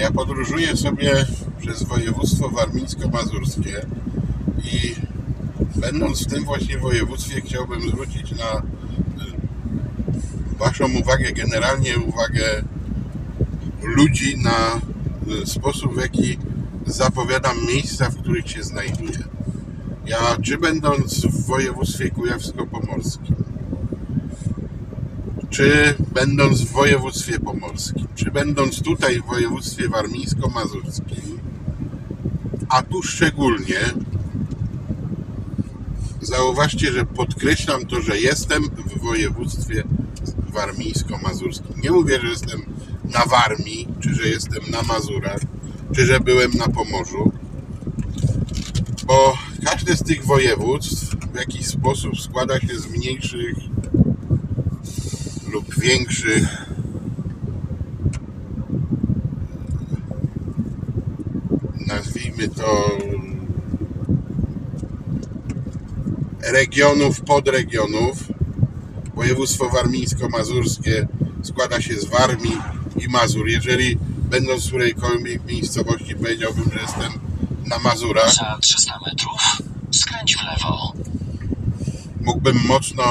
Ja podróżuję sobie przez województwo warmińsko-mazurskie i będąc w tym właśnie województwie chciałbym zwrócić na y, Waszą uwagę, generalnie uwagę ludzi na y, sposób, w jaki zapowiadam miejsca, w których się znajduję. Ja, czy będąc w województwie kujawsko-pomorskim, czy będąc w województwie pomorskim, czy będąc tutaj w województwie warmińsko-mazurskim, a tu szczególnie zauważcie, że podkreślam to, że jestem w województwie warmińsko-mazurskim. Nie mówię, że jestem na Warmii, czy że jestem na Mazurach, czy że byłem na Pomorzu, bo każde z tych województw w jakiś sposób składa się z mniejszych lub większych nazwijmy to regionów, podregionów. Województwo warmińsko-mazurskie składa się z Warmii i Mazur. Jeżeli będąc w którejkolwiek miejscowości powiedziałbym, że jestem na Mazurach, Za 300 metrów skręć w lewo. mógłbym mocno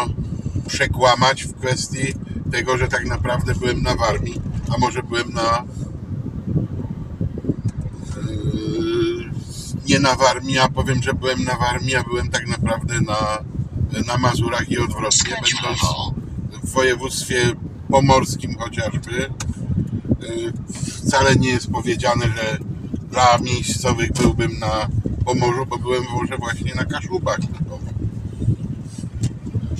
przekłamać w kwestii tego, że tak naprawdę byłem na Warmii, a może byłem na yy, nie na Warmii, a powiem, że byłem na Warmii, a byłem tak naprawdę na, na Mazurach i odwrotnie, będąc w województwie pomorskim chociażby. Yy, Wcale nie jest powiedziane, że dla miejscowych byłbym na Pomorzu, bo byłem może właśnie na Kaszubach.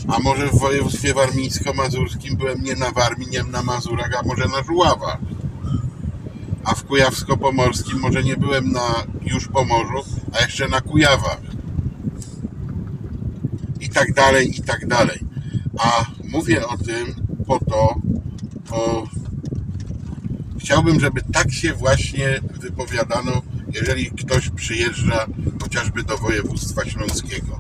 A może w województwie warmińsko-mazurskim byłem nie na Warmii, nie na Mazurach, a może na Żuławach. A w kujawsko-pomorskim może nie byłem na już Pomorzu, a jeszcze na Kujawach. I tak dalej, i tak dalej. A mówię o tym po to, bo chciałbym, żeby tak się właśnie wypowiadano, jeżeli ktoś przyjeżdża chociażby do województwa śląskiego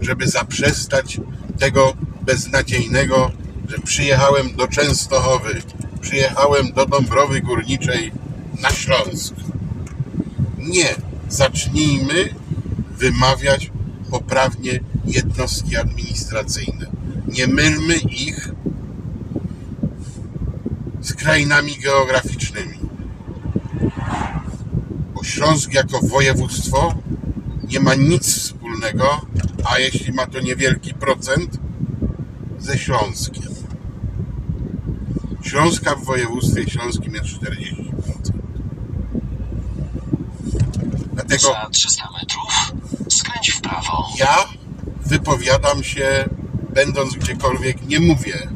żeby zaprzestać tego beznadziejnego, że przyjechałem do Częstochowy, przyjechałem do Dąbrowy Górniczej na Śląsk. Nie, zacznijmy wymawiać poprawnie jednostki administracyjne. Nie mylmy ich z krainami geograficznymi. Bo Śląsk jako województwo nie ma nic wspólnego, a jeśli ma to niewielki procent, ze Śląskiem. Śląska w województwie śląskim jest 40%. Dlatego Za 300 metrów skręć w prawo. ja wypowiadam się, będąc gdziekolwiek, nie mówię,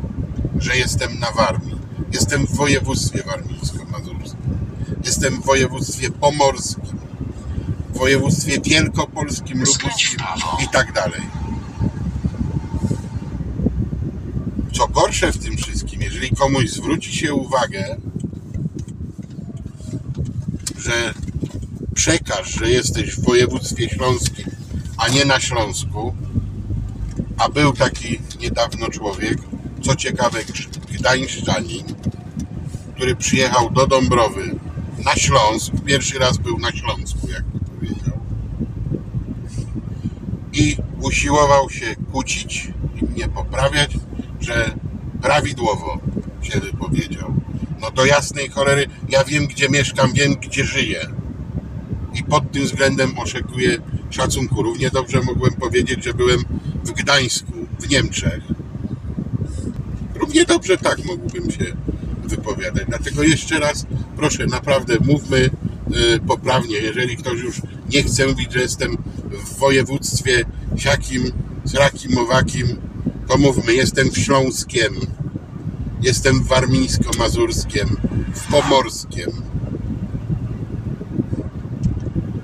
że jestem na Warmii. Jestem w województwie warmińsko-mazurskim. Jestem w województwie pomorskim. W województwie w lubuskim i tak dalej. Co gorsze w tym wszystkim, jeżeli komuś zwróci się uwagę, że przekaż, że jesteś w województwie śląskim, a nie na Śląsku, a był taki niedawno człowiek, co ciekawe, gdańszczanin, który przyjechał do Dąbrowy na Śląsk, pierwszy raz był na Śląsku, jak to powiedział, i usiłował się kłócić i mnie poprawiać, że prawidłowo się wypowiedział. No do jasnej cholery, ja wiem gdzie mieszkam, wiem gdzie żyję i pod tym względem oczekuję szacunku. Równie dobrze mogłem powiedzieć, że byłem w Gdańsku, w Niemczech. Równie dobrze tak mógłbym się wypowiadać. Dlatego jeszcze raz proszę, naprawdę mówmy y, poprawnie. Jeżeli ktoś już nie chce mówić, że jestem w województwie siakim, srakim, owakim, to mówmy, jestem w Śląskiem, jestem w warmińsko-mazurskiem, w pomorskiem.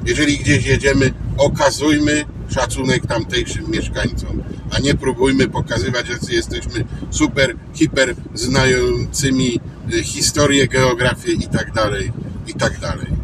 Jeżeli gdzieś jedziemy, okazujmy szacunek tamtejszym mieszkańcom, a nie próbujmy pokazywać, jacy jesteśmy super, hiper znającymi y, historię, geografię i tak dalej, i tak dalej.